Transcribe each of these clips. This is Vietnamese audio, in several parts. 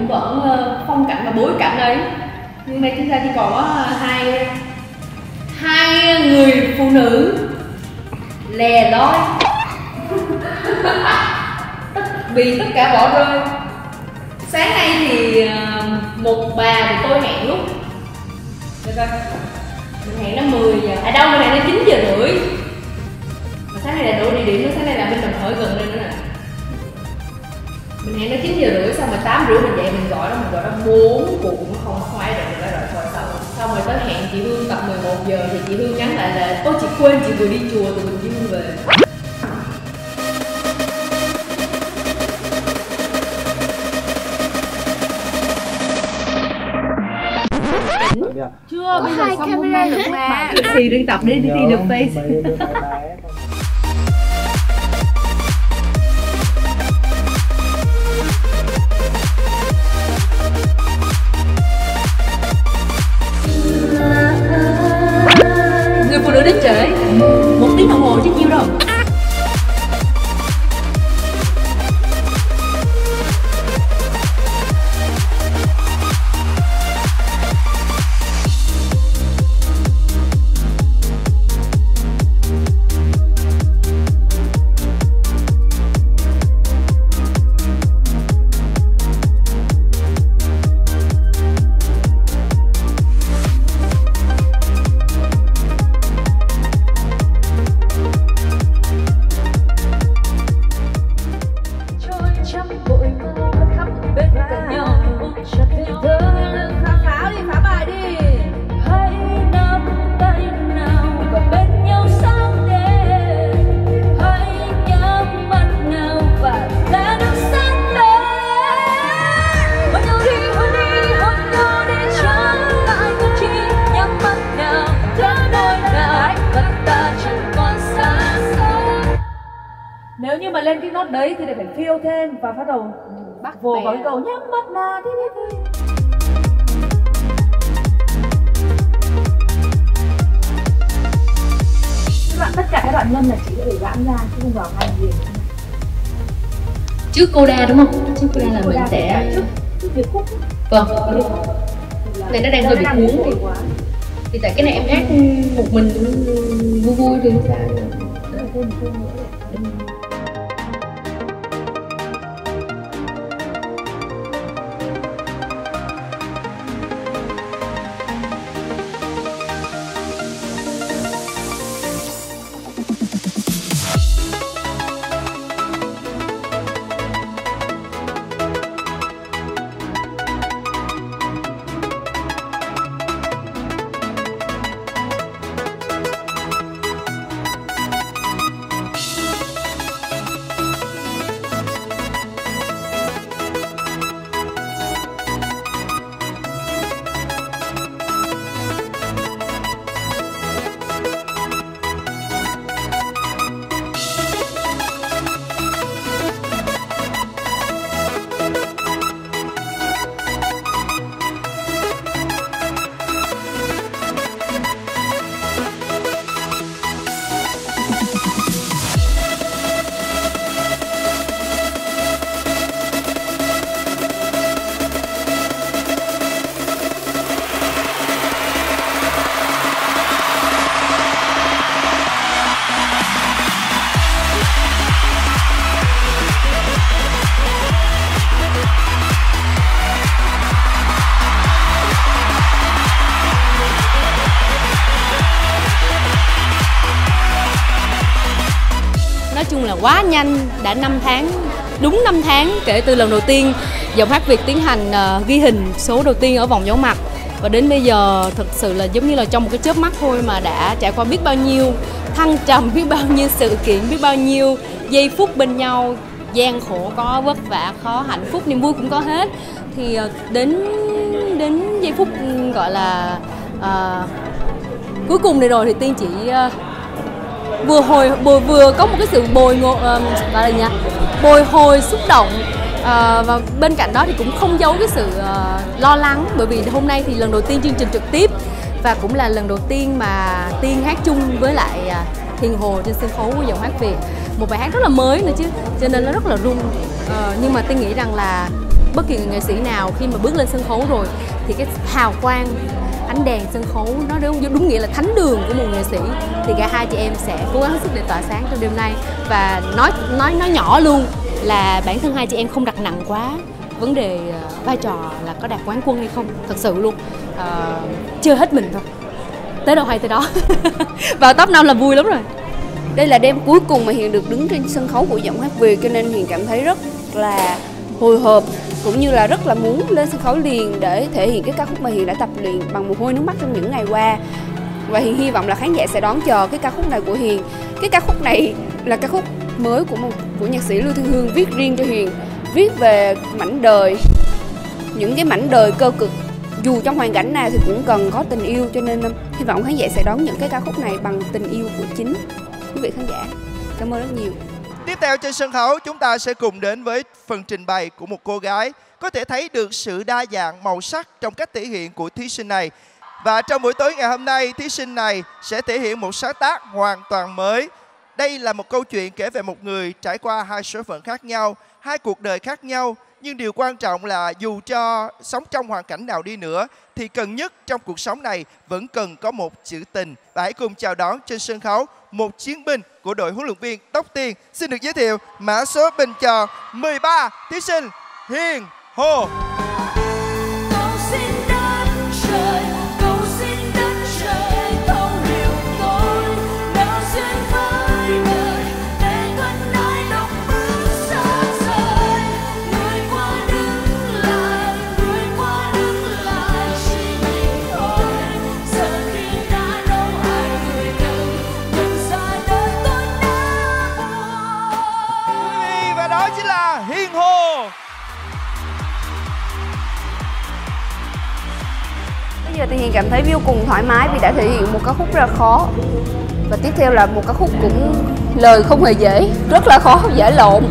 cũng vẫn ờ, phong cảnh và bối cảnh ấy nhưng đây chúng ta chỉ có ờ, hai hai người phụ nữ. Lè loi. Vì tất cả bỏ rơi. Sáng nay thì ờ, một bà thì tôi hẹn lúc, Được không? mình hẹn nó 10 giờ. À đâu, mình hẹn nó 9 giờ rưỡi. Mà sáng nay là đổi địa điểm nữa, sáng nay là bên đồng khởi gần đây nữa nè. Mình hẹn nó 9 giờ rưỡi xong rồi 8 rưỡi mình gọi bốn cuộc cũng không không ai được nữa rồi rồi. Xong xong rồi tới hẹn chị Hương tập 11 giờ thì chị Hương nhắn lại là ôi chị quên chị vừa đi chùa từ Bình Dương về. Chưa, bây giờ xong hôm nay được mà. thì đang tập đi đi, đi được face Shut the door. Nếu như mà lên cái nốt đấy thì lại phải phiêu thêm và bắt đầu bắt vô bè. vào cái câu nhắm mắt đi đi Các bạn tất cả các đoạn nhân là chỉ có thể giãn ra chứ không vào ngay liền trước coda đúng không? Trước coda là mình sẽ trước trước điệp khúc. Vâng. Này nó đang hơi bị cuốn. thì tại cái này em hát một mình vui vui thì sao quá nhanh đã 5 tháng đúng 5 tháng kể từ lần đầu tiên giọng hát Việt tiến hành uh, ghi hình số đầu tiên ở vòng giấu mặt. Và đến bây giờ thực sự là giống như là trong một cái chớp mắt thôi mà đã trải qua biết bao nhiêu thăng trầm biết bao nhiêu sự kiện biết bao nhiêu giây phút bên nhau gian khổ có vất vả khó hạnh phúc niềm vui cũng có hết. Thì ờ, đến đến giây phút ừ, gọi là uh, cuối cùng này rồi thì tiên chỉ uh, vừa hồi vừa, vừa có một cái sự bồi ngộ uh, gọi là nhỉ? Bồi hồi xúc động Ờ, và bên cạnh đó thì cũng không giấu cái sự uh, lo lắng. Bởi vì hôm nay thì lần đầu tiên chương trình trực tiếp và cũng là lần đầu tiên mà tiên hát chung với lại ờ, uh, Thiên Hồ trên sân khấu của giọng hát Việt. Một bài hát rất là mới nữa chứ cho nên nó rất là rung. Uh, nhưng mà tôi nghĩ rằng là bất kỳ người nghệ sĩ nào khi mà bước lên sân khấu rồi thì cái hào quang ánh đèn sân khấu nó đúng, đúng nghĩa là thánh đường của một nghệ sĩ. Thì cả hai chị em sẽ cố gắng hết sức để tỏa sáng trong đêm nay. Và nói nói nói nhỏ luôn là bản thân hai chị em không đặt nặng quá vấn đề uh, vai trò là có đạt quán quân hay không thật sự luôn. Uh, chưa hết mình thôi. Tới đâu hay tới đó. Vào top năm là vui lắm rồi. Đây là đêm cuối cùng mà hiền được đứng trên sân khấu của giọng hát việt cho nên hiền cảm thấy rất là hồi hộp cũng như là rất là muốn lên sân khấu liền để thể hiện cái ca khúc mà hiền đã tập luyện bằng mồ hôi nước mắt trong những ngày qua. Và hiền hy vọng là khán giả sẽ đón chờ cái ca khúc này của hiền. Cái ca khúc này là ca khúc mới của một, của nhạc sĩ lưu thiên hương viết riêng cho hiền, viết về mảnh đời, những cái mảnh đời cơ cực. Dù trong hoàn cảnh nào thì cũng cần có tình yêu, cho nên hy vọng khán giả sẽ đón nhận cái ca khúc này bằng tình yêu của chính quý vị khán giả. Cảm ơn rất nhiều. Tiếp theo trên sân khấu chúng ta sẽ cùng đến với phần trình bày của một cô gái có thể thấy được sự đa dạng màu sắc trong cách thể hiện của thí sinh này. Và trong buổi tối ngày hôm nay, thí sinh này sẽ thể hiện một sáng tác hoàn toàn mới. Đây là một câu chuyện kể về một người trải qua hai số phận khác nhau, hai cuộc đời khác nhau. Nhưng điều quan trọng là dù cho sống trong hoàn cảnh nào đi nữa thì cần nhất trong cuộc sống này vẫn cần có một chữ tình. Và hãy cùng chào đón trên sân khấu một chiến binh của đội huấn luyện viên Tóc Tiên. Xin được giới thiệu mã số bình chọn 13 thí sinh Hiền Hồ. Giờ thì Hiền cảm thấy vô cùng thoải mái vì đã thể hiện một ca khúc rất là khó. Và tiếp theo là một ca khúc cũng lời không hề dễ rất là khó dễ lộn.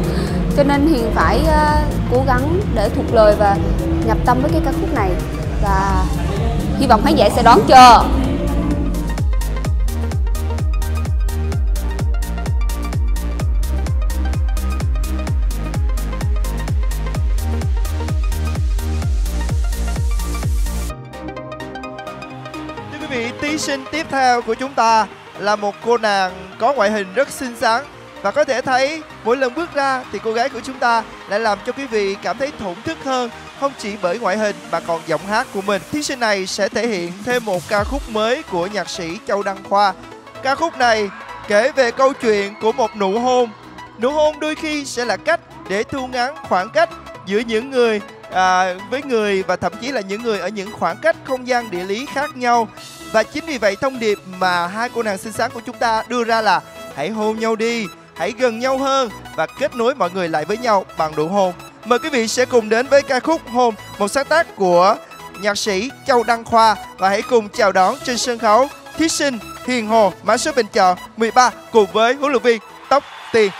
Cho nên Hiền phải uh, cố gắng để thuộc lời và nhập tâm với cái ca khúc này. Và hy vọng khán giả sẽ đón chờ. Sinh tiếp theo của chúng ta là một cô nàng có ngoại hình rất xinh xắn và có thể thấy, mỗi lần bước ra thì cô gái của chúng ta lại làm cho quý vị cảm thấy thổn thức hơn, không chỉ bởi ngoại hình mà còn giọng hát của mình. Thí sinh này sẽ thể hiện thêm một ca khúc mới của nhạc sĩ Châu Đăng Khoa. Ca khúc này kể về câu chuyện của một nụ hôn. Nụ hôn đôi khi sẽ là cách để thu ngắn khoảng cách giữa những người à, với người và thậm chí là những người ở những khoảng cách không gian địa lý khác nhau và chính vì vậy thông điệp mà hai cô nàng xinh xắn của chúng ta đưa ra là hãy hôn nhau đi, hãy gần nhau hơn và kết nối mọi người lại với nhau bằng nụ hôn. Mời quý vị sẽ cùng đến với ca khúc Hôn, một sáng tác của nhạc sĩ Châu Đăng Khoa và hãy cùng chào đón trên sân khấu thí sinh Hiền Hồ mã số bình chọn 13 cùng với huấn luyện viên Tóc Tiền.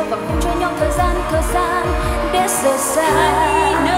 Nhau và không cho nhau thời gian thời gian để giờ xa.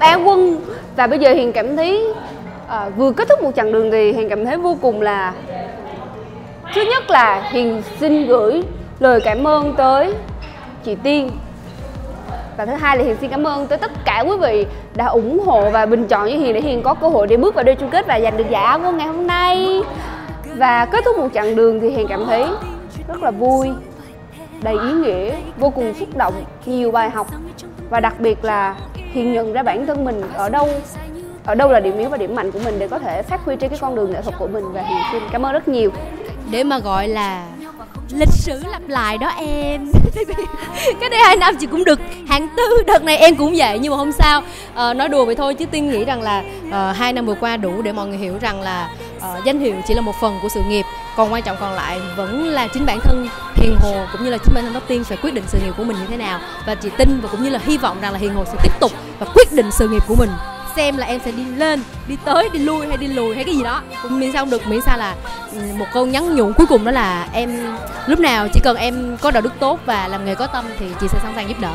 Là quân. Và bây giờ hiền cảm thấy à, vừa kết thúc một chặng đường thì hiền cảm thấy vô cùng là thứ nhất là hiền xin gửi lời cảm ơn tới chị tiên. Và thứ hai là hiền xin cảm ơn tới tất cả quý vị đã ủng hộ và bình chọn cho hiền để hiền có cơ hội để bước vào đêm chung kết và giành được giải áo quân ngày hôm nay. Và kết thúc một chặng đường thì hiền cảm thấy rất là vui đầy ý nghĩa vô cùng xúc động nhiều bài học. Và đặc biệt là hiền nhận ra bản thân mình ở đâu ở đâu là điểm yếu và điểm mạnh của mình để có thể phát huy trên cái con đường nghệ thuật của mình và hiền xin cảm ơn rất nhiều. Để mà gọi là lịch sử lặp lại đó em. Cái đây hai năm chị cũng được hạng tư đợt này em cũng vậy nhưng mà không sao. À, nói đùa vậy thôi chứ tiên nghĩ rằng là à, hai năm vừa qua đủ để mọi người hiểu rằng là à, danh hiệu chỉ là một phần của sự nghiệp còn quan trọng còn lại vẫn là chính bản thân hiền hồ cũng như là chính bản thân tóc tiên phải quyết định sự nghiệp của mình như thế nào. Và chị tin và cũng như là hy vọng rằng là hiền hồ sẽ tiếp tục và quyết định sự nghiệp của mình. Xem là em sẽ đi lên, đi tới, đi lui hay đi lùi hay cái gì đó. Cũng miễn sao không được, miễn sao là ừ, một câu nhắn nhủ cuối cùng đó là em, lúc nào chỉ cần em có đạo đức tốt và làm nghề có tâm thì chị sẽ sẵn sàng giúp đỡ.